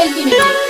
centimeters.